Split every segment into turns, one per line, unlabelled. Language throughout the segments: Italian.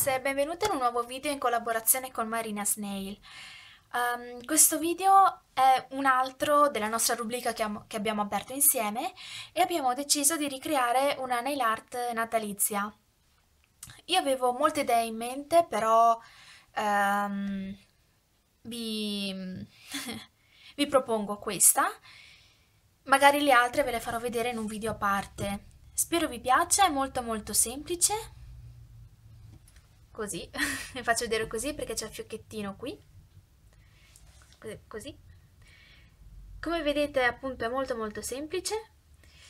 ragazze, benvenute in un nuovo video in collaborazione con Marina Snail. Um, questo video è un altro della nostra rubrica che, che, abbiamo aperto insieme e abbiamo deciso di ricreare una nail art natalizia. Io avevo molte idee in mente, però um, vi... vi propongo questa. Magari le altre ve le farò vedere in un video a parte. Spero vi piaccia, è molto molto semplice così, vi faccio vedere così perché c'è il fiocchettino qui, così. Come vedete appunto è molto molto semplice,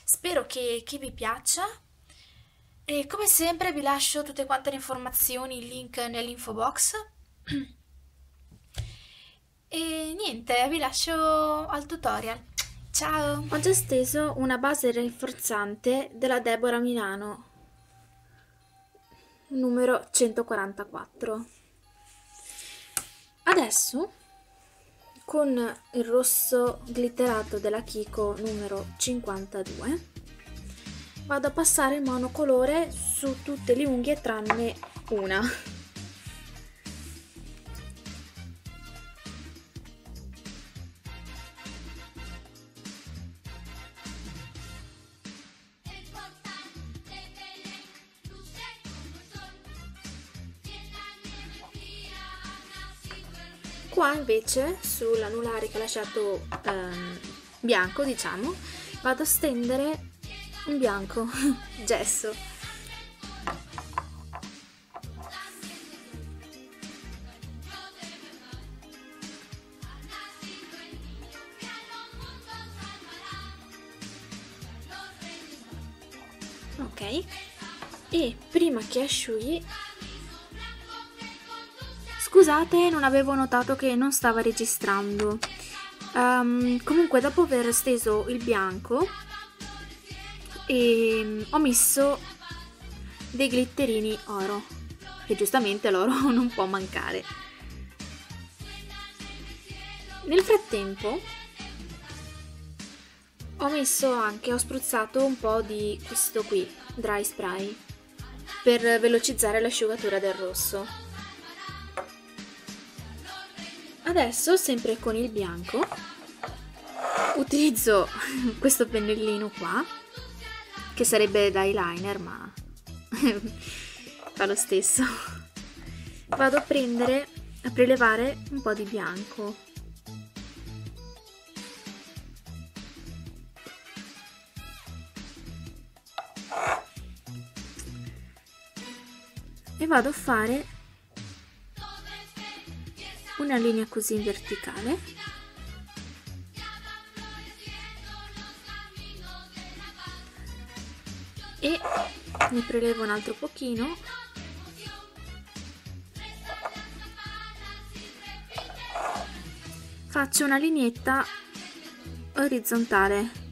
spero che, che vi piaccia e come sempre vi lascio tutte quante le informazioni, il link nell'info box. E niente, vi lascio al tutorial. Ciao! Ho già steso una base rinforzante della Deborah Milano numero 144. Adesso con il rosso glitterato della Kiko numero 52 vado a passare il monocolore su tutte le unghie tranne una. Qua invece sull'anulare che ho lasciato ehm, bianco diciamo vado a stendere un bianco gesso. Ok. E prima che asciughi Scusate, non avevo notato che non stava registrando. Um, comunque, dopo aver steso il bianco, e, ehm, ho messo dei glitterini oro, che giustamente l'oro non può mancare. Nel frattempo ho messo anche, ho spruzzato un po' di questo qui, dry spray, per velocizzare l'asciugatura del rosso. Adesso, sempre con il bianco, utilizzo questo pennellino qua, che sarebbe da eyeliner, ma fa lo stesso. Vado a prendere, a prelevare un po' di bianco. E vado a fare una linea così in verticale. E ne prelevo un altro pochino. Faccio una lineetta orizzontale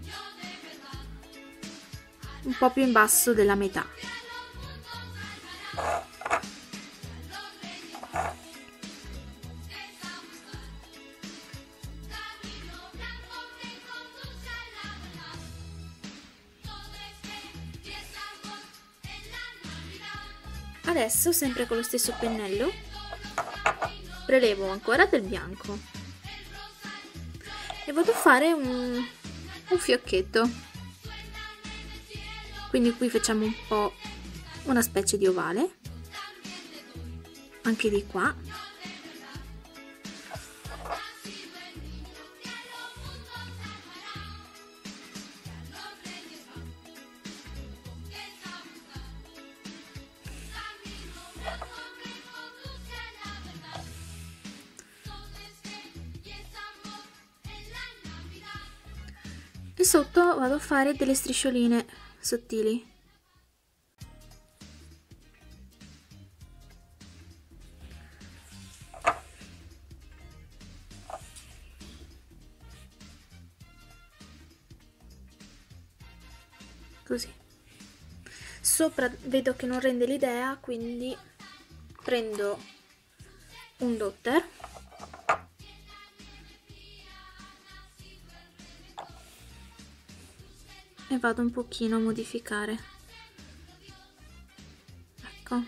un po' più in basso della metà Adesso, sempre con lo stesso pennello, prelevo ancora del bianco. E vado a fare un, un fiocchetto. Quindi qui facciamo un po' una specie di ovale, anche di qua sotto vado a fare delle striscioline sottili. Così. Sopra vedo che non rende l'idea quindi prendo un dotter e vado un pochino a modificare. Ecco.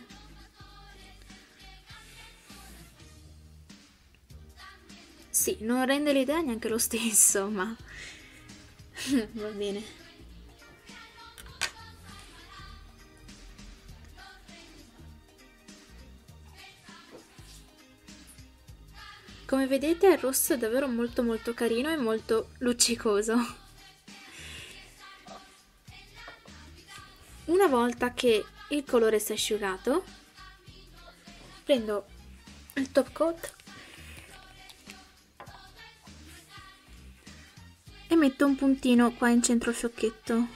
Sì, non rende l'idea neanche lo stesso ma va bene. Come vedete il rosso è davvero molto molto carino e molto luccicoso. Una volta che il colore si è asciugato, prendo il top coat e metto un puntino qua in centro al fiocchetto.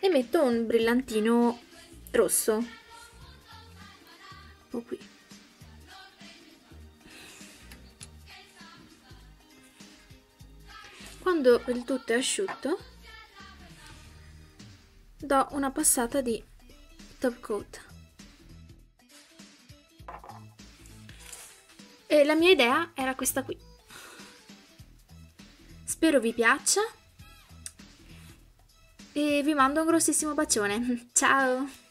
E metto un brillantino rosso qui quando il tutto è asciutto do una passata di top coat. E la mia idea era questa qui. Spero vi piaccia. E vi mando un grossissimo bacione. Ciao